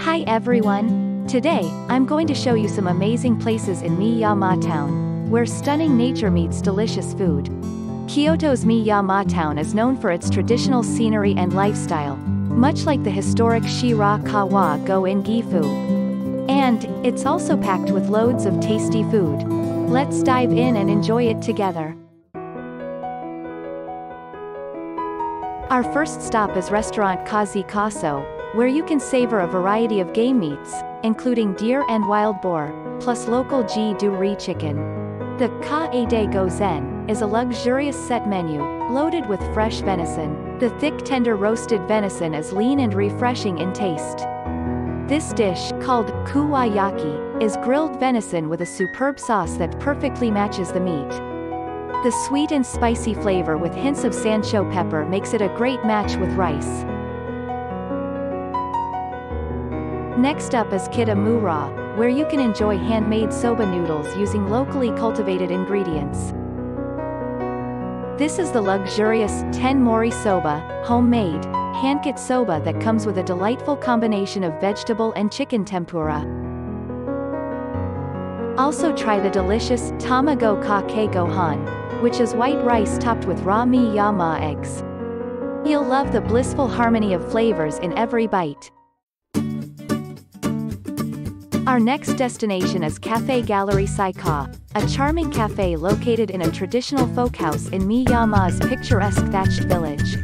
Hi everyone! Today, I'm going to show you some amazing places in Miyama Town, where stunning nature meets delicious food. Kyoto's Miyama Town is known for its traditional scenery and lifestyle, much like the historic Shirakawa Go in Gifu. And, it's also packed with loads of tasty food. Let's dive in and enjoy it together. Our first stop is restaurant Kazi Kaso, where you can savor a variety of game meats, including deer and wild boar, plus local Jidori chicken. The Ka Kaede Gozen is a luxurious set menu, loaded with fresh venison. The thick tender roasted venison is lean and refreshing in taste. This dish, called kuwayaki, is grilled venison with a superb sauce that perfectly matches the meat. The sweet and spicy flavor with hints of sansho pepper makes it a great match with rice. Next up is Kitamura, where you can enjoy handmade soba noodles using locally cultivated ingredients. This is the luxurious ten mori soba, homemade, hand-cut soba that comes with a delightful combination of vegetable and chicken tempura. Also try the delicious tamago kake gohan, which is white rice topped with raw Miyama eggs. You'll love the blissful harmony of flavors in every bite. Our next destination is Cafe Gallery Saika, a charming cafe located in a traditional folk house in Miyama's picturesque thatched village.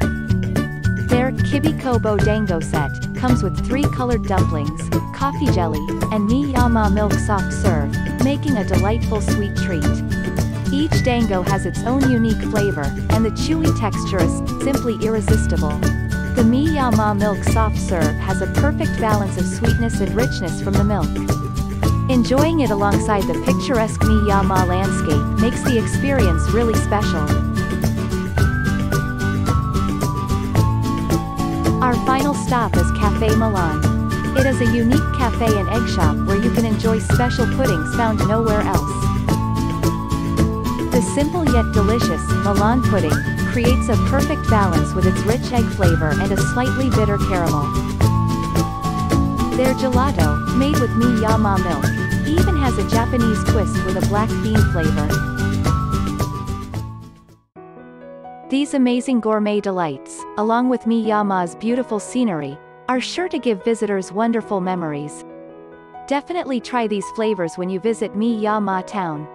Their Kibikobo Dango set comes with three colored dumplings, coffee jelly, and Miyama milk soft serve, making a delightful sweet treat. Each dango has its own unique flavor, and the chewy texture is simply irresistible. The Miyama milk soft serve has a perfect balance of sweetness and richness from the milk. Enjoying it alongside the picturesque Miyama landscape makes the experience really special. Our final stop is Cafe Milan. It is a unique cafe and egg shop where you can enjoy special puddings found nowhere else. The simple yet delicious Milan pudding creates a perfect balance with its rich egg flavor and a slightly bitter caramel. Their gelato, made with Miyama milk, even has a Japanese twist with a black bean flavor. These amazing gourmet delights, along with Miyama's beautiful scenery, are sure to give visitors wonderful memories. Definitely try these flavors when you visit Miyama town.